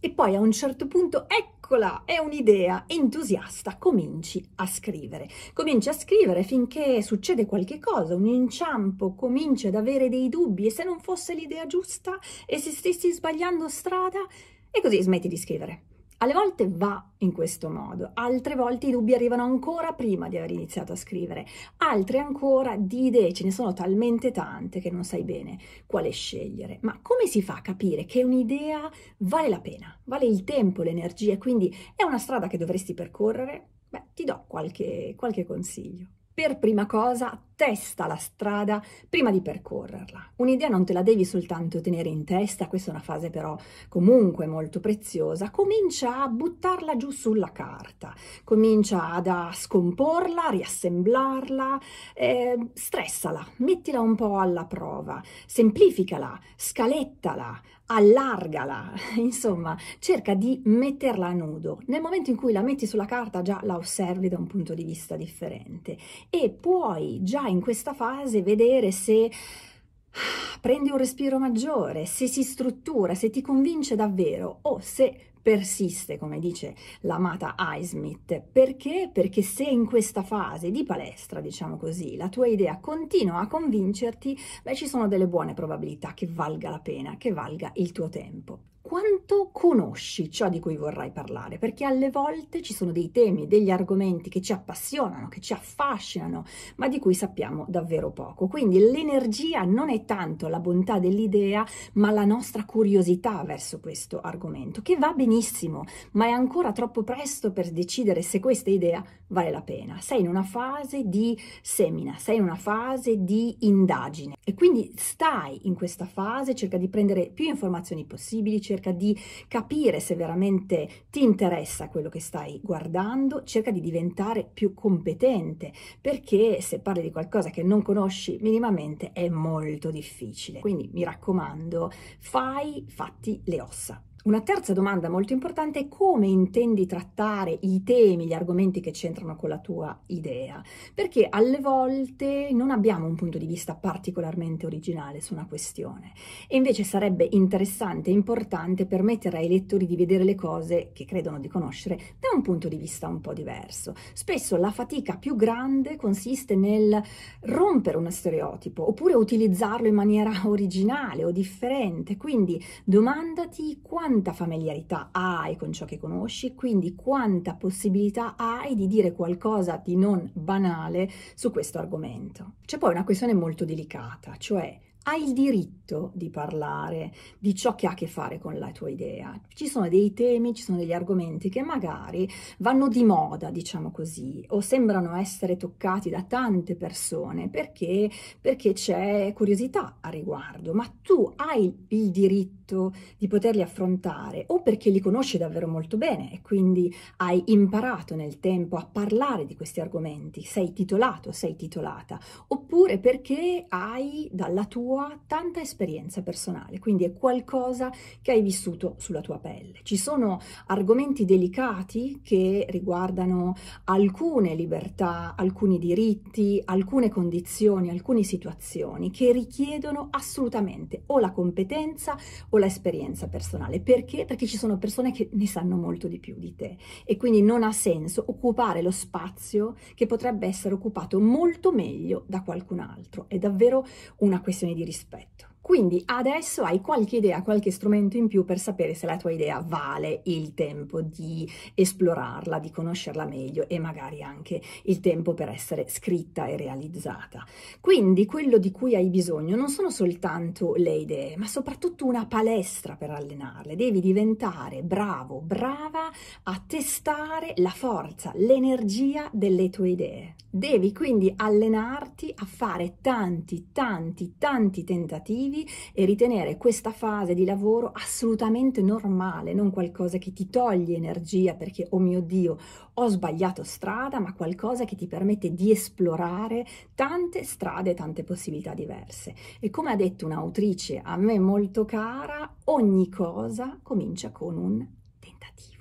e poi a un certo punto, eccola, è un'idea, entusiasta, cominci a scrivere. Cominci a scrivere finché succede qualche cosa, un inciampo, cominci ad avere dei dubbi e se non fosse l'idea giusta e se stessi sbagliando strada, e così smetti di scrivere. Alle volte va in questo modo, altre volte i dubbi arrivano ancora prima di aver iniziato a scrivere, altre ancora di idee, ce ne sono talmente tante che non sai bene quale scegliere. Ma come si fa a capire che un'idea vale la pena, vale il tempo, l'energia quindi è una strada che dovresti percorrere? Beh, ti do qualche, qualche consiglio. Per prima cosa, testa la strada prima di percorrerla. Un'idea non te la devi soltanto tenere in testa, questa è una fase però comunque molto preziosa, comincia a buttarla giù sulla carta, comincia ad a scomporla, riassemblarla, eh, stressala, mettila un po' alla prova, semplificala, scalettala, allargala, insomma, cerca di metterla a nudo. Nel momento in cui la metti sulla carta già la osservi da un punto di vista differente e puoi già in questa fase vedere se prendi un respiro maggiore, se si struttura, se ti convince davvero o se persiste, come dice l'amata Highsmith. Perché? Perché se in questa fase di palestra, diciamo così, la tua idea continua a convincerti, beh, ci sono delle buone probabilità che valga la pena, che valga il tuo tempo quanto conosci ciò di cui vorrai parlare, perché alle volte ci sono dei temi, degli argomenti che ci appassionano, che ci affascinano, ma di cui sappiamo davvero poco. Quindi l'energia non è tanto la bontà dell'idea, ma la nostra curiosità verso questo argomento, che va benissimo, ma è ancora troppo presto per decidere se questa idea vale la pena. Sei in una fase di semina, sei in una fase di indagine e quindi stai in questa fase, cerca di prendere più informazioni possibili, cerca cerca di capire se veramente ti interessa quello che stai guardando, cerca di diventare più competente, perché se parli di qualcosa che non conosci minimamente è molto difficile. Quindi mi raccomando, fai fatti le ossa. Una terza domanda molto importante è come intendi trattare i temi, gli argomenti che c'entrano con la tua idea, perché alle volte non abbiamo un punto di vista particolarmente originale su una questione. E invece sarebbe interessante e importante permettere ai lettori di vedere le cose che credono di conoscere da un punto di vista un po' diverso. Spesso la fatica più grande consiste nel rompere uno stereotipo oppure utilizzarlo in maniera originale o differente, quindi domandati quando quanta familiarità hai con ciò che conosci, quindi quanta possibilità hai di dire qualcosa di non banale su questo argomento. C'è poi una questione molto delicata, cioè hai il diritto di parlare di ciò che ha a che fare con la tua idea. Ci sono dei temi, ci sono degli argomenti che magari vanno di moda, diciamo così, o sembrano essere toccati da tante persone perché, perché c'è curiosità a riguardo, ma tu hai il diritto di poterli affrontare o perché li conosci davvero molto bene e quindi hai imparato nel tempo a parlare di questi argomenti, sei titolato, sei titolata, oppure perché hai dalla tua tua tanta esperienza personale, quindi è qualcosa che hai vissuto sulla tua pelle. Ci sono argomenti delicati che riguardano alcune libertà, alcuni diritti, alcune condizioni, alcune situazioni che richiedono assolutamente o la competenza o l'esperienza personale. Perché? Perché ci sono persone che ne sanno molto di più di te e quindi non ha senso occupare lo spazio che potrebbe essere occupato molto meglio da qualcun altro. È davvero una questione di di rispetto. Quindi adesso hai qualche idea, qualche strumento in più per sapere se la tua idea vale il tempo di esplorarla, di conoscerla meglio e magari anche il tempo per essere scritta e realizzata. Quindi quello di cui hai bisogno non sono soltanto le idee, ma soprattutto una palestra per allenarle. Devi diventare bravo, brava a testare la forza, l'energia delle tue idee. Devi quindi allenarti a fare tanti, tanti, tanti tentativi e ritenere questa fase di lavoro assolutamente normale, non qualcosa che ti toglie energia perché, oh mio Dio, ho sbagliato strada, ma qualcosa che ti permette di esplorare tante strade, tante possibilità diverse. E come ha detto un'autrice a me molto cara, ogni cosa comincia con un tentativo.